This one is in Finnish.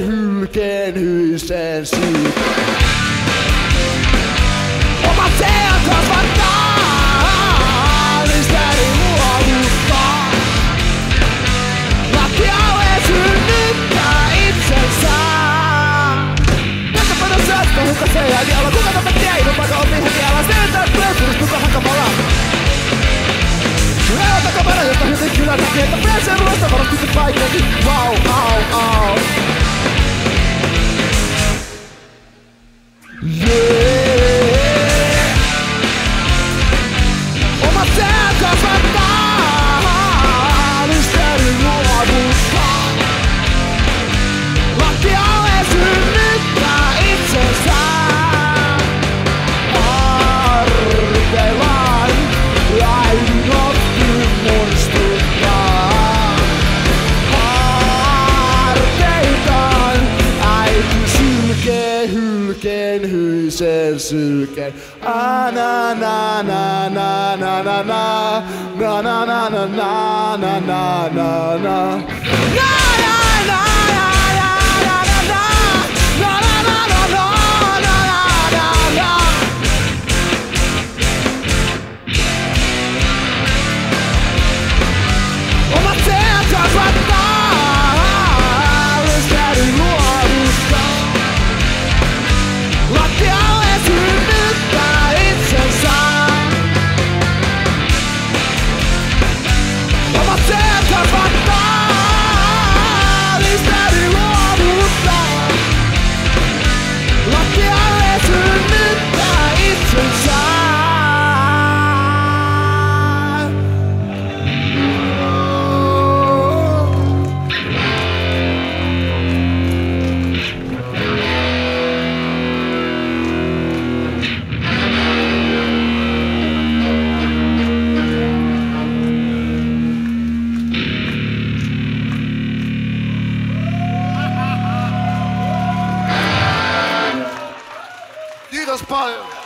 hylkeen hyisen siitä. Oma selkä kasvattaa, lisäri luovuttaa. Lattialle synnyttää itsensä. Tästä paljon säästä hukasee ja vielä kuka tämä tiedä, vaikka on mihin vielä. Sentään pressuus, kuka hakamalla. Kyllä on takamara, hyvin kyllä näkee, että pääsee luosta varmasti se paikka. Ah, na na na na na na na na na na na na na na na na. Na na fire.